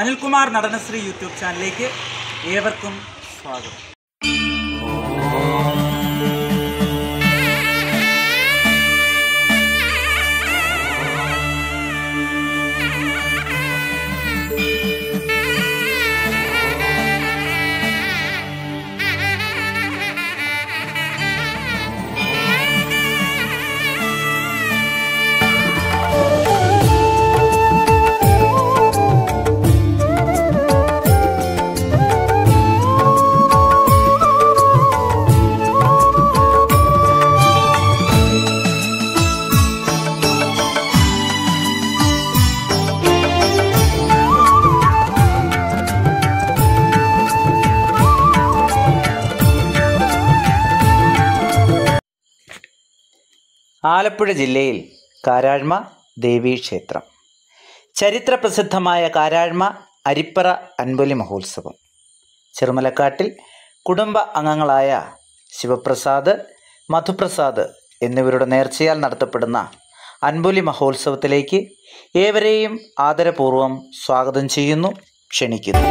Anilkumar നടനശ്രീ YouTube ചാനലിലേക്ക് ഏവർക്കും സ്വാഗതം. ആലപ്പുഴ ജില്ലയിൽ കാരാഴ്മ ദേവീക്ഷേത്രം ചരിത്രപ്രസിദ്ധമായ കാരാഴ്മ അരിപ്പറ അൻപൊലി മഹോത്സവം. ചെറുമലക്കാട്ടിൽ കുടുംബ അംഗങ്ങളായ ശിവപ്രസാദ് മധുപ്രസാദ് എന്നിവരുടെ നേർച്ചയാൽ നടത്തപ്പെടുന്ന അൻപൊലി മഹോത്സവത്തിലേക്ക് ഏവരെയും ആദരപൂർവം സ്വാഗതം ചെയ്യുന്നു ക്ഷണിക്കുന്നു.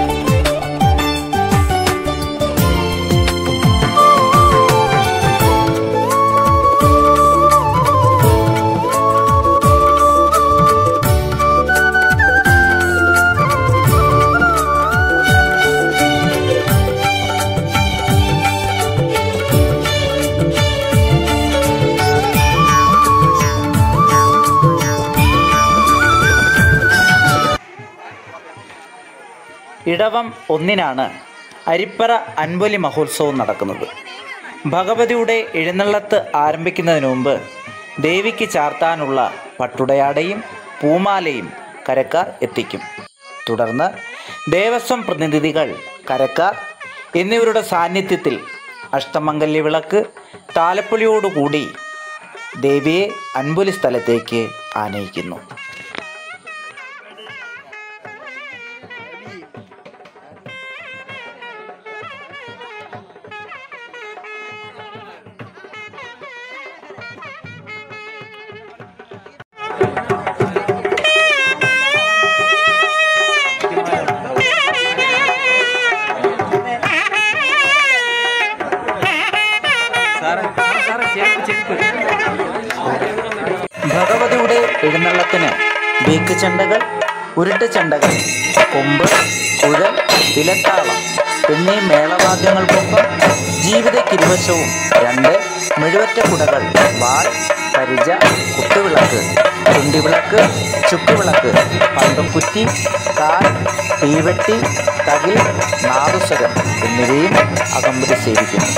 ഇടവം ഒന്നിനാണ് അരിപ്പറ അൻപൊലി മഹോത്സവം നടക്കുന്നത്. ഭഗവതിയുടെ എഴുന്നള്ളത്ത് ആരംഭിക്കുന്നതിന് മുമ്പ് ദേവിക്ക് ചാർത്താനുള്ള പട്ടുടയാടയും പൂമാലയും കരക്കാർ എത്തിക്കും. തുടർന്ന് ദേവസ്വം പ്രതിനിധികൾ കരക്കാർ എന്നിവരുടെ സാന്നിധ്യത്തിൽ അഷ്ടമംഗല്യ വിളക്ക് താലപ്പൊലിയോടുകൂടി ദേവിയെ അൻപൊലി സ്ഥലത്തേക്ക് ആനയിക്കുന്നു. എഴുന്നള്ളത്തിന് ബേക്ക് ചെണ്ടകൾ ഉരുട്ട് ചെണ്ടകൾ കൊമ്പ് കുഴൽ ഇലത്താളം എന്നീ മേളവാദ്യങ്ങൾക്കൊപ്പം ജീവിതക്കിരുവശവും രണ്ട് മെഴുവറ്റ കുടകൾ വാൾ പരിച കുത്തുവിളക്ക് ചുണ്ടിവിളക്ക് ചുക്കുവിളക്ക് പന്തക്കുറ്റി കാൽ തീവെട്ടി തകിൽ നാദസ്വരം എന്നിവയും അകമ്പതി സേവിക്കുന്നു.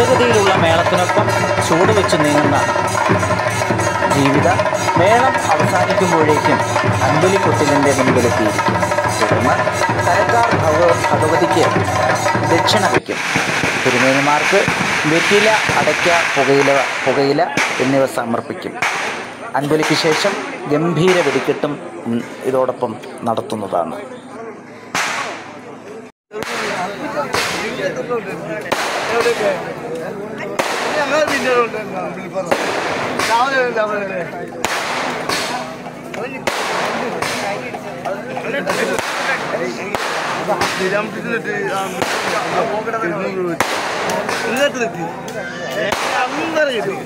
ദ്രുതഗതിയിലുള്ള മേളത്തിനൊപ്പം ചുവടുവെച്ച് നീങ്ങുന്ന ജീവിത മേളം അവസാനിക്കുമ്പോഴേക്കും അൻപലിക്കൊട്ടിലിന്റെ മുൻപിലെത്തിയിരിക്കും തുടർന്ന് കരക്കാർ ഭഗ ഭഗവതിക്ക് ദക്ഷിണ വയ്ക്കും. തിരുമേനിമാർക്ക് വെറ്റില അടയ്ക്ക പുകയില പുകയില എന്നിവ സമർപ്പിക്കും. അൻപലിക്ക് ശേഷം ഗംഭീര വെടിക്കെട്ടും ഇതോടൊപ്പം നടത്തുന്നതാണ്. ഞങ്ങൾ പിന്നെ രാവിലെ രാവിലെ ഇന്നത്തെ കിട്ടി അന്നേരം കിട്ടി